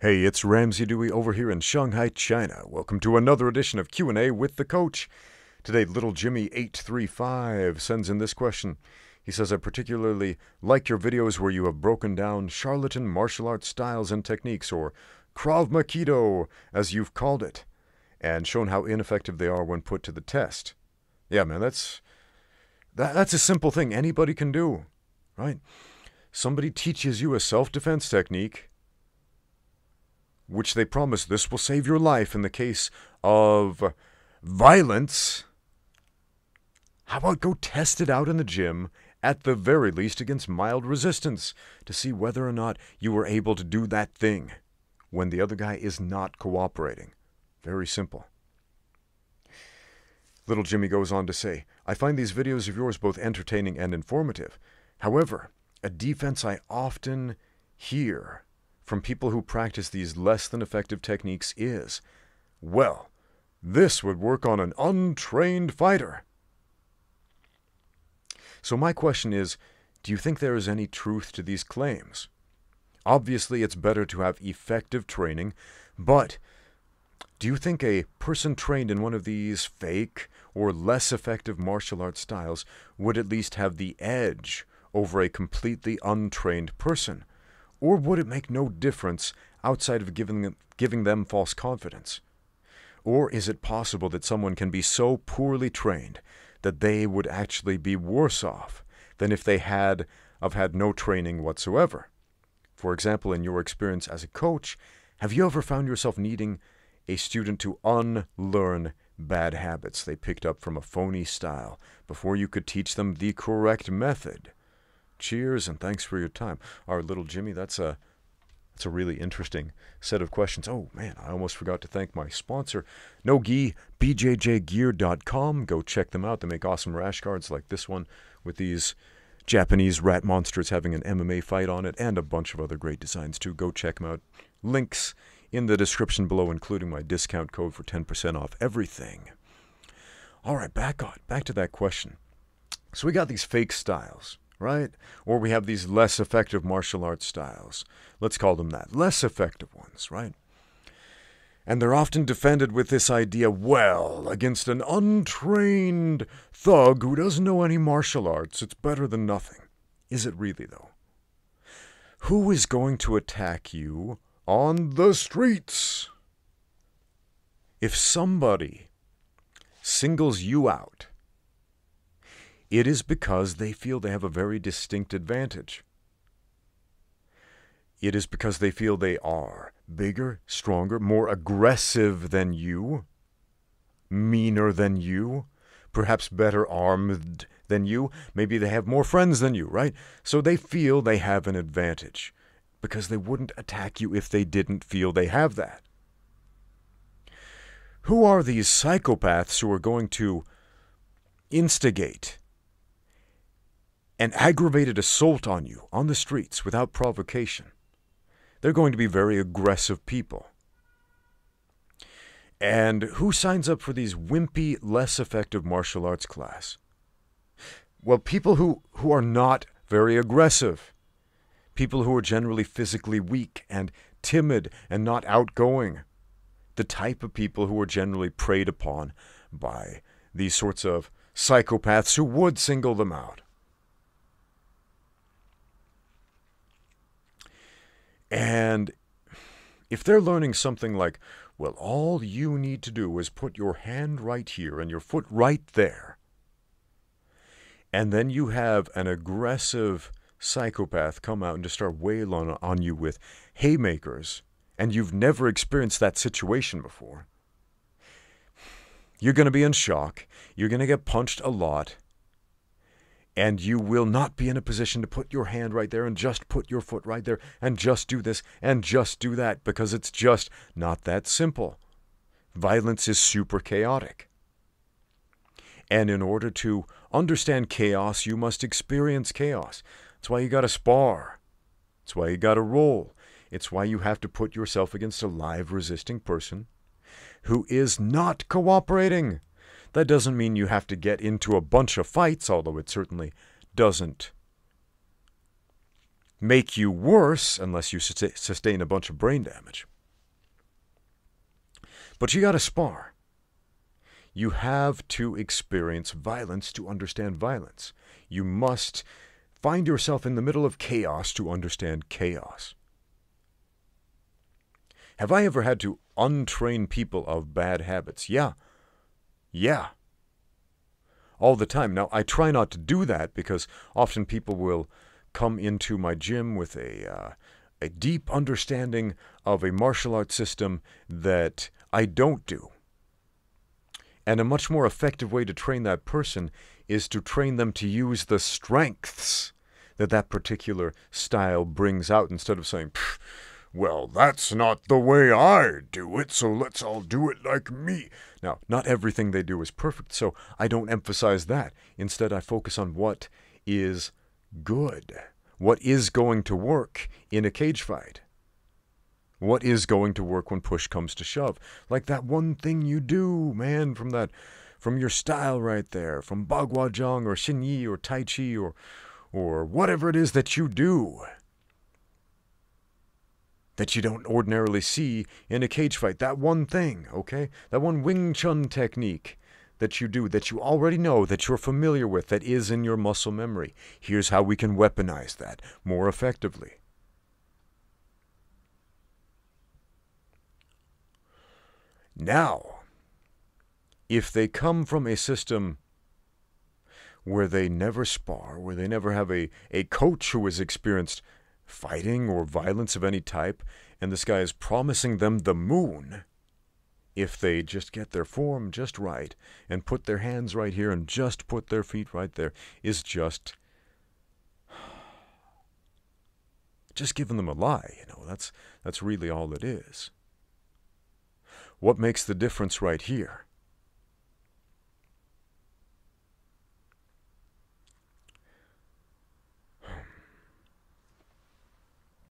Hey, it's Ramsey Dewey over here in Shanghai, China. Welcome to another edition of Q&A with the coach. Today, little Jimmy835 sends in this question. He says, I particularly like your videos where you have broken down charlatan martial arts styles and techniques, or Krav Makido, as you've called it, and shown how ineffective they are when put to the test. Yeah, man, that's that, that's a simple thing anybody can do, right? Somebody teaches you a self-defense technique which they promise this will save your life in the case of violence. How about go test it out in the gym, at the very least against mild resistance, to see whether or not you were able to do that thing when the other guy is not cooperating? Very simple. Little Jimmy goes on to say, I find these videos of yours both entertaining and informative. However, a defense I often hear from people who practice these less than effective techniques is, well, this would work on an untrained fighter. So, my question is do you think there is any truth to these claims? Obviously, it's better to have effective training, but do you think a person trained in one of these fake or less effective martial arts styles would at least have the edge over a completely untrained person? Or would it make no difference outside of giving them, giving them false confidence? Or is it possible that someone can be so poorly trained that they would actually be worse off than if they had have had no training whatsoever? For example, in your experience as a coach, have you ever found yourself needing a student to unlearn bad habits they picked up from a phony style before you could teach them the correct method? Cheers and thanks for your time. Our little Jimmy, that's a that's a really interesting set of questions. Oh man, I almost forgot to thank my sponsor, Nogi, BJJGear.com. Go check them out. They make awesome rash guards like this one with these Japanese rat monsters having an MMA fight on it and a bunch of other great designs too. Go check them out. Links in the description below, including my discount code for 10% off everything. All right, back on, back to that question. So we got these fake styles right? Or we have these less effective martial arts styles. Let's call them that. Less effective ones, right? And they're often defended with this idea well, against an untrained thug who doesn't know any martial arts, it's better than nothing. Is it really, though? Who is going to attack you on the streets? If somebody singles you out it is because they feel they have a very distinct advantage. It is because they feel they are bigger, stronger, more aggressive than you, meaner than you, perhaps better armed than you. Maybe they have more friends than you, right? So they feel they have an advantage because they wouldn't attack you if they didn't feel they have that. Who are these psychopaths who are going to instigate an aggravated assault on you on the streets without provocation. They're going to be very aggressive people. And who signs up for these wimpy, less effective martial arts class? Well, people who, who are not very aggressive. People who are generally physically weak and timid and not outgoing. The type of people who are generally preyed upon by these sorts of psychopaths who would single them out. And if they're learning something like, well, all you need to do is put your hand right here and your foot right there, and then you have an aggressive psychopath come out and just start wailing on you with haymakers, and you've never experienced that situation before, you're going to be in shock. You're going to get punched a lot and you will not be in a position to put your hand right there and just put your foot right there and just do this and just do that because it's just not that simple. Violence is super chaotic. And in order to understand chaos, you must experience chaos. That's why you got to spar. That's why you got to roll. It's why you have to put yourself against a live resisting person who is not cooperating. That doesn't mean you have to get into a bunch of fights, although it certainly doesn't make you worse unless you sustain a bunch of brain damage. But you got to spar. You have to experience violence to understand violence. You must find yourself in the middle of chaos to understand chaos. Have I ever had to untrain people of bad habits? Yeah. Yeah. All the time. Now, I try not to do that because often people will come into my gym with a, uh, a deep understanding of a martial arts system that I don't do. And a much more effective way to train that person is to train them to use the strengths that that particular style brings out instead of saying, well, that's not the way I do it, so let's all do it like me. Now, not everything they do is perfect, so I don't emphasize that. Instead, I focus on what is good, what is going to work in a cage fight. What is going to work when push comes to shove? Like that one thing you do, man, from that from your style right there, from Bagua Zhang or Xin Yi or Tai Chi or or whatever it is that you do that you don't ordinarily see in a cage fight. That one thing, okay? That one Wing Chun technique that you do, that you already know, that you're familiar with, that is in your muscle memory. Here's how we can weaponize that more effectively. Now, if they come from a system where they never spar, where they never have a, a coach who is experienced fighting or violence of any type, and this guy is promising them the moon if they just get their form just right and put their hands right here and just put their feet right there, is just just giving them a lie, you know. That's that's really all it is. What makes the difference right here